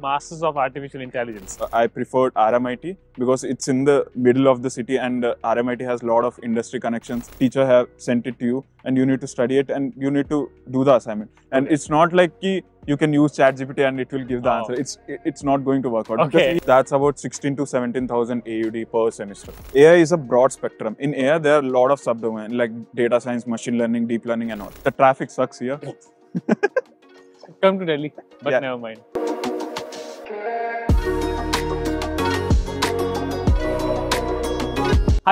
Masters of Artificial Intelligence. I preferred RMIT because it's in the middle of the city and uh, RMIT has a lot of industry connections. Teacher have sent it to you and you need to study it and you need to do the assignment. And Okay. it's not like ki you can use ChatGPT and it will give the Oh. answer. It's it's not going to work out. Okay. Because That's about 16 to 17,000 AUD per semester. AI is a broad spectrum. In AI, there are a lot of subdomain like data science, machine learning, deep learning, and all. The traffic sucks here. Come to Delhi, but Yeah. never mind. Hi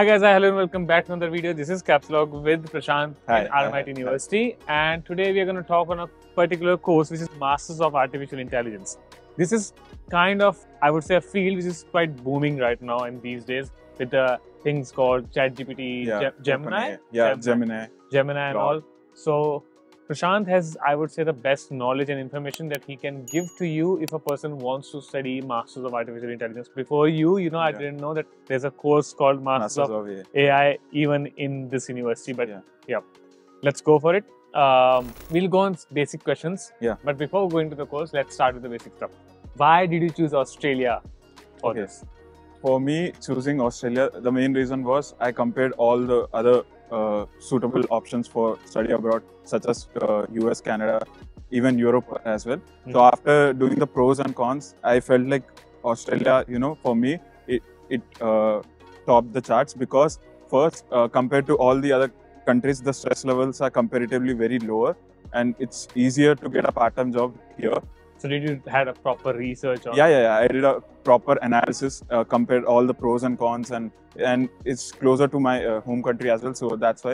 guys, hi, hello and welcome back to another video. This is KapsLock with Prashant Hi, hi, RMIT hi. University and today we are going to talk on a particular course which is Masters of Artificial Intelligence. This is kind of, I would say, a field which is quite booming right now in these days with the things called ChatGPT, Yeah, Ge- Gemini, Yeah, Gemini. Gemini and Claude. all. So Prashant has, I would say, the best knowledge and information that he can give to you if a person wants to study Masters of Artificial Intelligence. Before you, you know, I Yeah. didn't know that there's a course called Masters, Masters of of AI. AI even in this university. But Yeah. yeah, let's go for it. Um, we'll go on basic questions. Yeah. But before going to the course, let's start with the basic stuff. Why did you choose Australia for Okay. this? For me, choosing Australia, the main reason was I compared all the other suitable options for study abroad, such as uh, US, Canada, even Europe as well. So Mhm. after doing the pros and cons, I felt like Australia, you know, for me, it it uh, topped the charts because first, uh, compared to all the other countries, the stress levels are comparatively very lower, and it's easier to get a part-time job here. So did you had a proper research on Yeah, yeah, yeah. I did a proper analysis, uh, compared all the pros and cons, and and it's closer to my uh, home country as well. So that's why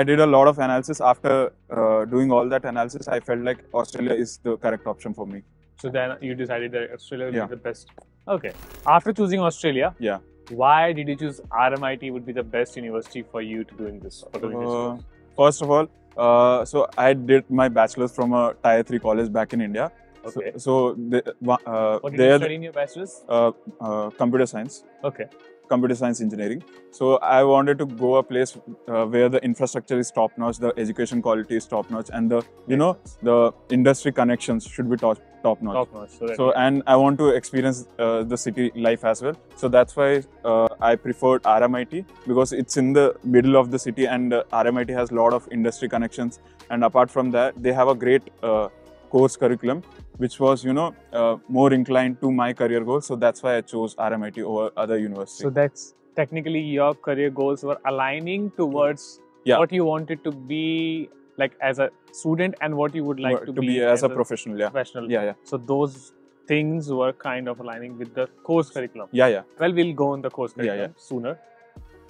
I did a lot of analysis. After uh, doing all that analysis, I felt like Australia is the correct option for me. So then you decided that Australia would Yeah. be the best. Okay. After choosing Australia, Yeah. why did you choose RMIT would be the best university for you to doing this? For doing this Uh, first of all, uh, so I did my bachelor's from a tier three college back in India. So, Okay. so the, uh, What did you study in your bachelor's? uh, uh, computer science. Okay. computer science engineering. So I wanted to go a place uh, where the infrastructure is top notch, the education quality is top notch, and the you know the industry connections should be top top notch. Top notch. So, So and I want to experience uh, the city life as well. So that's why uh, I preferred RMIT because it's in the middle of the city and uh, RMIT has a lot of industry connections. And apart from that, they have a great uh, course curriculum which was you know uh, more inclined to my career goals. So that's why I chose RMIT over other universities. so that's technically your career goals were aligning towards Yeah. what you wanted to be like as a student and what you would like to, be, as, a professional. Yeah, professional. yeah, yeah, So those things were kind of aligning with the course curriculum. yeah, yeah. Well, we'll go on the course Yeah, curriculum sooner.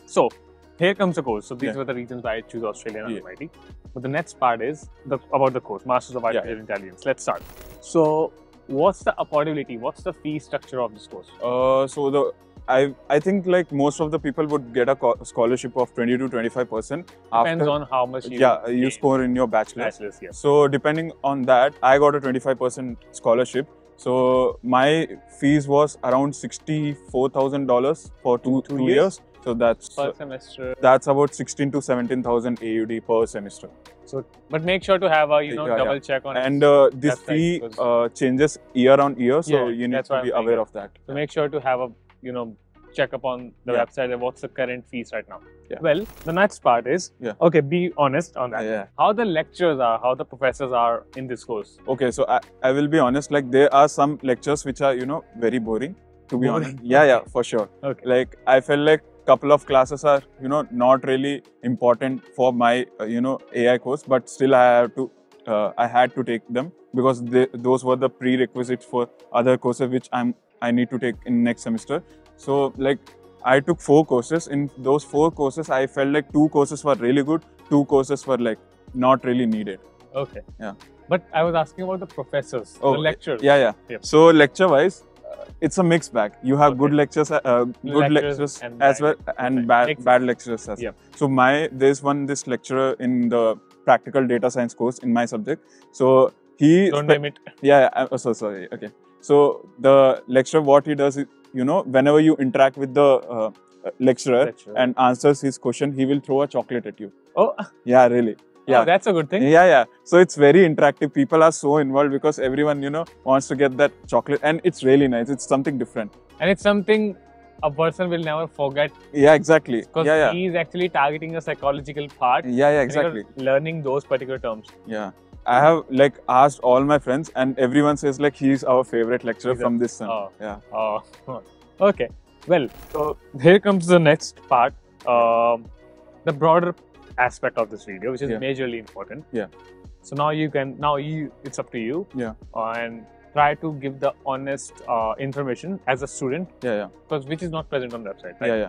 So here comes the course. So these Yeah. were the reasons why I choose Australia and Yeah. MIT. But the next part is the, about the course, Masters of Yeah, Artificial Intelligence. Let's start. So what's the affordability? What's the fee structure of this course? Uh, so the I I think like most of the people would get a co- scholarship of 20 to 25 percent. Depends on how much you yeah you score in your bachelor's. bachelor's. Yes. So depending on that, I got a 25% scholarship. So my fees was around $64,000 for two, Two two years? years. So that's Per semester. that's about 16 to 17,000 AUD per semester. So, but make sure to have a you know Yeah, yeah. double check on. And uh, this fee uh, changes year on year, so Yeah, you need to be I'm aware of that. So make sure to have a you know check up on the Yeah. website and what's the current fees right now. Yeah. Well, the next part is Yeah. okay. Be honest on that. yeah. How the lectures are, how the professors are in this course. Okay, so I, I will be honest, like there are some lectures which are, you know, very boring, to be honest. Boring? Yeah, yeah, Okay. for sure. Okay. Like I felt like couple of classes are, you know, not really important for my, uh, you know, AI course, but still I have to, uh, I had to take them because they, those were the prerequisites for other courses which I'm, I need to take in next semester. So like I took four courses. In those four courses, I felt like two courses were really good, two courses were like not really needed. Okay. Yeah. But I was asking about the professors, Oh, the lectures. Yeah, yeah. Yep. So lecture wise, uh, it's a mixed bag. You have good lectures, uh, uh, good Lectures lectures as well, and bad bad lectures as well. So my there's one this lecturer in the practical data science course in my subject. So he Don't name it. yeah, I'm so sorry. Okay. So the lecturer, what he does is, you know, whenever you interact with the uh, lecturer Lecturer. and answers his question, he will throw a chocolate at you. Oh, Yeah, really. Yeah. Oh, that's a good thing. Yeah, yeah. So it's very interactive. People are so involved because everyone, you know, wants to get that chocolate, and it's really nice. It's something different. And it's something a person will never forget Yeah, exactly. because Yeah, yeah. he's actually targeting a psychological part. Yeah, yeah, exactly. Learning those particular terms. Yeah. I have like asked all my friends, and everyone says like he's our favorite lecturer a- from this sem. Oh. Yeah. Oh, okay. Well, so here comes the next part. Um, the broader aspect of this video, which is Yeah. majorly important. Yeah. So now you can now you it's up to you. Yeah. uh, and try to give the honest uh, information as a student, Yeah, yeah, because which is not present on the website. Right? yeah, yeah.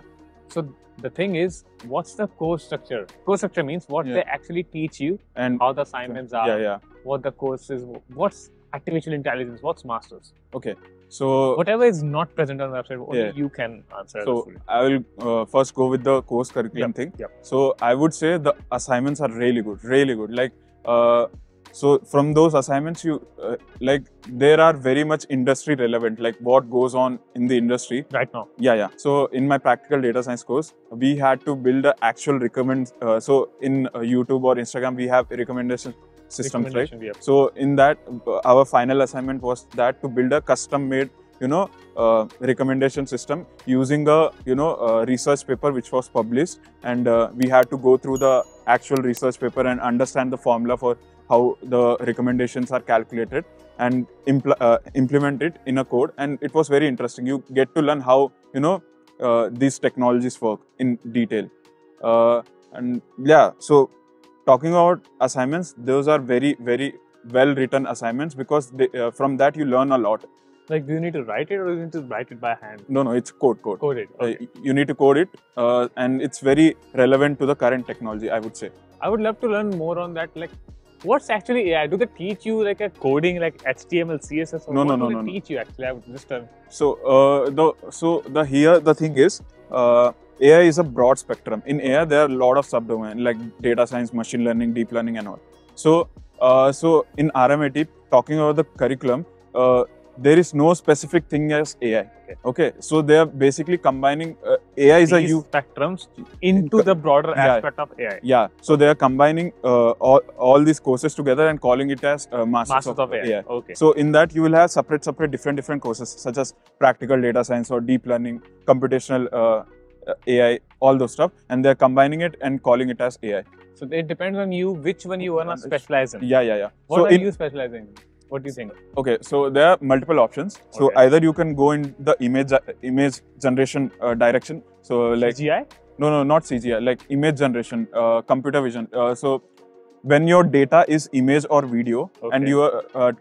So the thing is, what's the course structure? Course structure means what Yeah. they actually teach you, And how the assignments are, yeah, yeah. what the course is, what's artificial intelligence, what's masters. Okay. So Whatever is not present on the website, only Yeah. you can answer. So. I will uh, first go with the course curriculum thing. yep. So I would say the assignments are really good, really good. Like, uh, so from those assignments, you uh, like there are very much industry relevant, like what goes on in the industry. right now, Yeah, yeah. So in my practical data science course, we had to build a actual recommend. Uh, so in uh, YouTube or Instagram, we have recommendation systems, right? So in that, our final assignment was that to build a custom-made, you know, uh, recommendation system using a, you know, uh, research paper which was published, and uh, we had to go through the actual research paper and understand the formula for how the recommendations are calculated and impl- uh, implement it in a code. And it was very interesting. You get to learn how, you know, uh, these technologies work in detail. Uh, and yeah, so talking about assignments, those are very, very well written assignments because they, uh, from that you learn a lot. Like, do you need to write it or do you need to write it by hand? No, no, it's code, code. Code it. Uh, you need to code it, uh, and it's very relevant to the current technology, I would say. I would love to learn more on that. Like, what's actually AI? Do they teach you like a coding like HTML, CSS? Or No, what no, do no, they no, no. teach you actually? I would just uh, So uh, the so the here the thing is, uh, AI is a broad spectrum. In AI, there are a lot of subdomain like data science, machine learning, deep learning, and all. So uh, so in RMIT, talking about the curriculum, uh, there is no specific thing as AI. Okay. Okay. So they are basically combining uh, AI is a these you. spectrums into the broader Yeah. aspect of AI. Yeah, so they are combining uh, all, all these courses together and calling it as uh, masters, Masters of AI. Okay. So in that you will have separate, separate, different, different courses such as practical data science or deep learning, computational uh, AI, all those stuff, and they're combining it and calling it as AI. So it depends on you which one you wanna specialize in. Yeah, yeah, yeah. What so are you specializing in? What do you think? okay, so there are multiple options. So Okay. either you can go in the image image generation uh, direction. So like CGI? no, no, not CGI, like image generation, uh, computer vision. Uh, so when your data is image or video and you are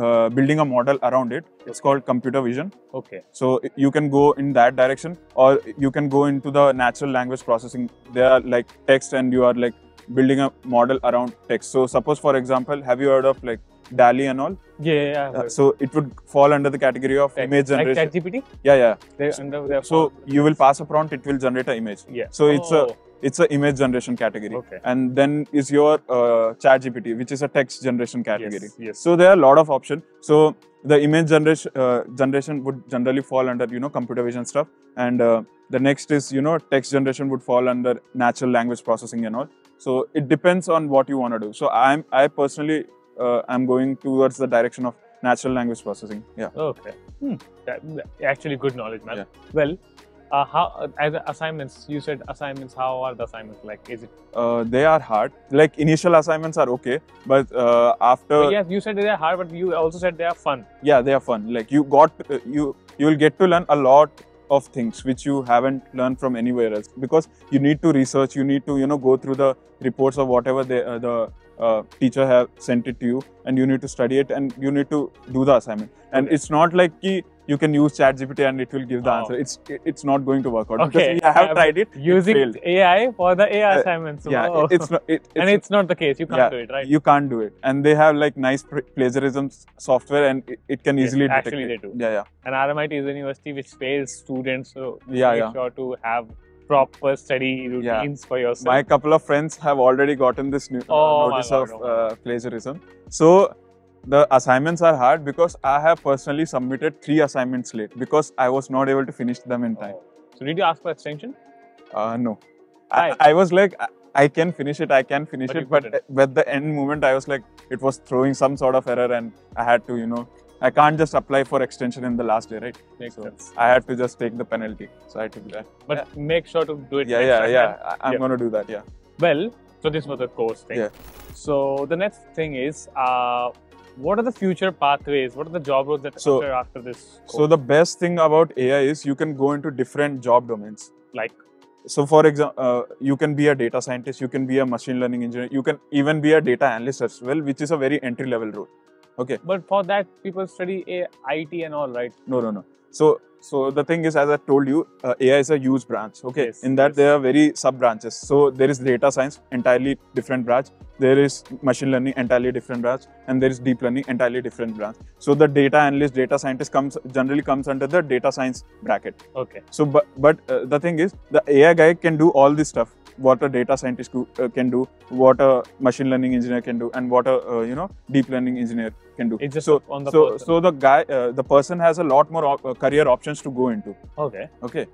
uh, building a model around it, it's called computer vision. Okay. So you can go in that direction, or you can go into the natural language processing. There are like text, and you are like building a model around text. So suppose, for example, have you heard of like DALL-E and all? Yeah, yeah, yeah. Uh, so it would fall under the category of image generation. like. ChatGPT? yeah, yeah. They under their So you will pass a prompt, it will generate an image. yeah. So it's a Oh, it's a image generation category. Okay. And then is your uh, ChatGPT, which is a text generation category. Yes, yes. So there are a lot of options. So the image generation uh, generation would generally fall under you know computer vision stuff, and uh, the next is you know text generation would fall under natural language processing and all. So it depends on what you want to do. So I'm I personally uh, I'm going towards the direction of natural language processing. Yeah. Okay. Hmm. That, actually, good knowledge, man. Yeah. Well, uh, how as assignments? You said assignments. How are the assignments like? Is it? Uh, they are hard. Like initial assignments are okay, but uh, after yes, you said they are hard, but you also said they are fun. yeah they are fun like you got uh, you you will get to learn a lot of things which you haven't learned from anywhere else because you need to research you need to you know go through the reports of whatever they, uh, the uh, teacher have sent it to you and you need to study it and you need to do the assignment and Okay. it's not like ki you can use ChatGPT and it will give the Oh. answer it's it's not going to work out Okay, because we have tried it it Using failed. AI for the AI Uh, assignments. yeah Wow. it's not it, and it's not the case. You can't yeah, do it, right? You can't do it, and they have like nice plagiarism software, and it, it can Yes, easily detect actually it. they do. Yeah, yeah. and RMIT is a university which pays students, so Yeah, make yeah. sure to have proper study routines for yourself. My couple of friends have already gotten this new, uh, Oh notice God, of oh uh, plagiarism. So the assignments are hard because I have personally submitted three assignments late because I was not able to finish them in time. So did you ask for extension? Uh, no, I, I was like, I- I can finish it, I can finish But it, but at the end moment, I was like, it was throwing some sort of error, and I had to, you know, I can't just apply for extension in the last day, right? Makes So sense. I had to just take the penalty, so I took that. But make sure to do it. Yeah, yeah, time, yeah. I'm Yeah. gonna do that. Yeah. Well, so this was the course thing. Yeah. So the next thing is, uh, what are the future pathways? What are the job roles that So- after this? So the best thing about AI is you can go into different job domains. like So, for example, uh, you can be a data scientist, you can be a machine learning engineer, you can even be a data analyst as well, which is a very entry level role. Okay. But for that, people study A- IT and all, right? No, no, no. So, so the thing is, as I told you, uh, AI is a huge branch. Okay. Yes, In that, yes. there are very sub branches. So there is data science, entirely different branch. There is machine learning, entirely different branch, and there is deep learning, entirely different branch. So the data analyst, data scientist comes generally comes under the data science bracket. Okay. So, but but uh, the thing is, the AI guy can do all this stuff. What a data scientist uh, can do, what a machine learning engineer can do, and what a uh, you know deep learning engineer can do. It's just so on the so person. so the guy, uh, the person has a lot more op- uh, career options to go into. Okay. Okay,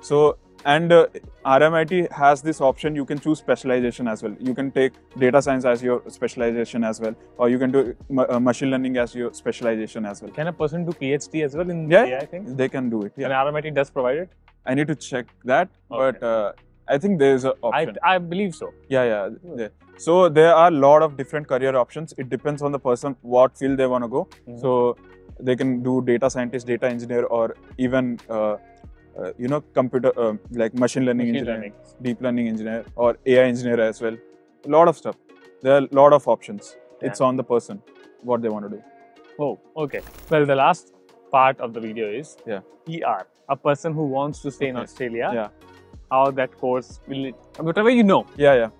so and uh, RMIT has this option. You can choose specialization as well. You can take data science as your specialization as well, or you can do ma- uh, machine learning as your specialization as well. Can a person do PhD as well in Yeah. AI thing? They can do it. Yeah, And RMIT does provide it. I need to check that, Okay. but uh, I think there is a I, option. I I believe so. Yeah, yeah. there. So there are a lot of different career options. It depends on the person what field they want to go. Mhm. So they can do data scientist, data engineer, or even uh, uh, you know computer uh, like machine learning Machine engineer, learning. deep learning engineer, or AI engineer as well. A lot of stuff. There are a lot of options. It's on the person what they want to do. Oh, okay. Well, the last part of the video is Yeah. PR. A person who wants to stay in Australia. Yeah. How that course will it, whatever you know. Yeah, yeah.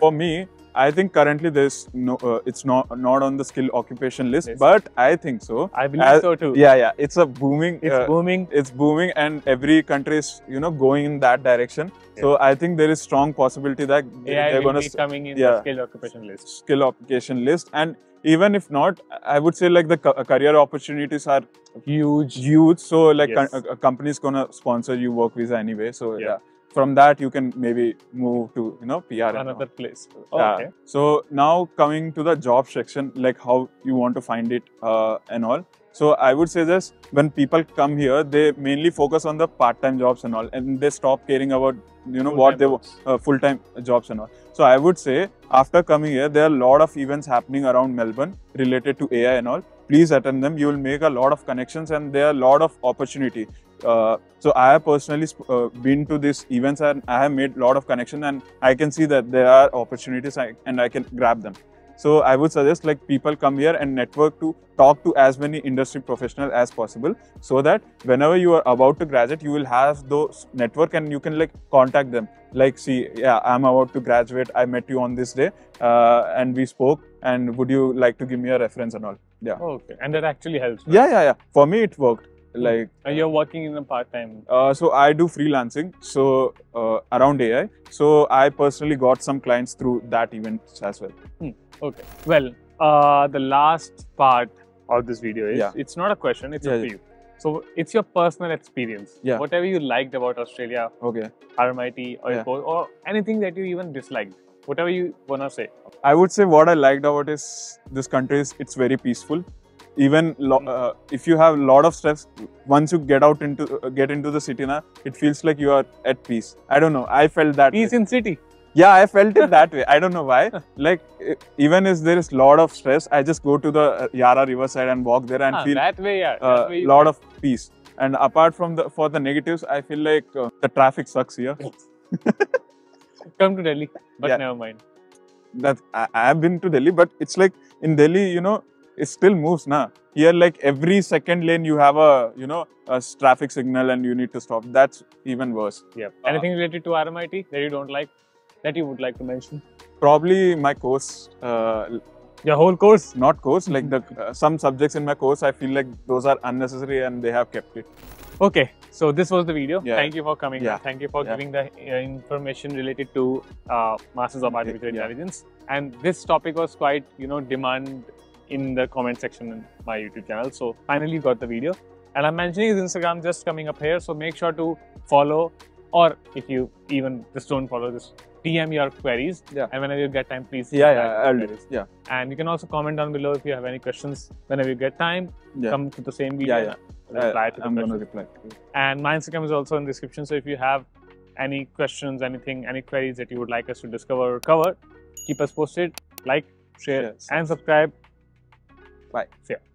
For me, I think currently there's no. Uh, it's not not on the skill occupation list, Yes. but I think so. I believe As- so too. Yeah, yeah. It's a booming. It's uh, booming. it's booming and every country is you know going in that direction so i think there is strong possibility that AI they're going be to coming in yeah. the skilled occupation list. skill occupation list and even if not i would say like the ca- career opportunities are Huge. huge so like Yes. a, a company is going to sponsor you work visa anyway so Yeah. yeah. From that you can maybe move to you know pr. Another place. Yeah. Okay. So now coming to the job section, like how you want to find it uh, and all. So I would say this: when people come here, they mainly focus on the part-time jobs and all, and they stop caring about you know what Full-time they uh, full-time jobs and all. So I would say after coming here, there are a lot of events happening around Melbourne related to AI and all. Please attend them. You will make a lot of connections, and there are a lot of opportunity. Uh, so I have personally sp- uh, been to these events and I have made a lot of connection and I can see that there are opportunities and I can grab them. So I would suggest like people come here and network to talk to as many industry professionals as possible so that whenever you are about to graduate, you will have those network and you can like contact them. Like, see, yeah, I'm about to graduate. I met you on this day uh, and we spoke. And would you like to give me a reference and all? Yeah. Okay. And that actually helps. right? Yeah, yeah, yeah. For me, it worked. Like, And you're working in a part time. uh, so I do freelancing, so uh, around AI. So I personally got some clients through that event as well. Okay. Well, uh, the last part of this video is Yeah. it's not a question, it's Yeah, a yeah. you. So it's your personal experience. Yeah. Whatever you liked about Australia, Okay. RMIT, or, Yeah. or or anything that you even disliked. Whatever you wanna say. I would say what I liked about is this country is it's very peaceful. Even lo- uh, if you have a lot of stress, once you get out into uh, get into the city now, it feels like you are at peace. I don't know. I felt that. Peace way. in city. Yeah, I felt it that way. I don't know why. Like even if there is a lot of stress, I just go to the uh, Yarra riverside and walk there and Ah, feel that way, yeah. that way lot of peace. And apart from the for the negatives, I feel like uh, the traffic sucks here. come to Delhi, but Yeah. never mind. That I, I have been to Delhi, but it's like in Delhi, you know, it still moves now. Here, like every second lane, you have a you know a traffic signal and you need to stop. That's even worse. Yeah. Uh, Anything related to RMIT that you don't like, that you would like to mention? Probably my course, uh, Your whole course. not course, like the uh, some subjects in my course, I feel like those are unnecessary and they have kept it. Okay, so this was the video. Yeah. Thank you for coming. Yeah. Thank you for Yeah. giving the uh, information related to uh, Masters of Artificial Yeah. Intelligence. And this topic was quite, you know, demand in the comment section in my YouTube channel. So finally, you got the video. And I'm mentioning his Instagram just coming up here. So make sure to follow, or if you even just don't follow, just DM your queries. Yeah. And whenever you get time, please. Yeah, yeah, I'll do it. Yeah, And you can also comment down below if you have any questions. Whenever you get time, yeah. come to the same video. Yeah, and Reply to the I'm gonna reply. And my Instagram is also in the description. So if you have any questions, anything, any queries that you would like us to discover or cover, keep us posted. Like, share, Yes. and subscribe. Bye. See ya.